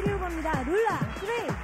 1위 후보입니다. 룰라 트레이.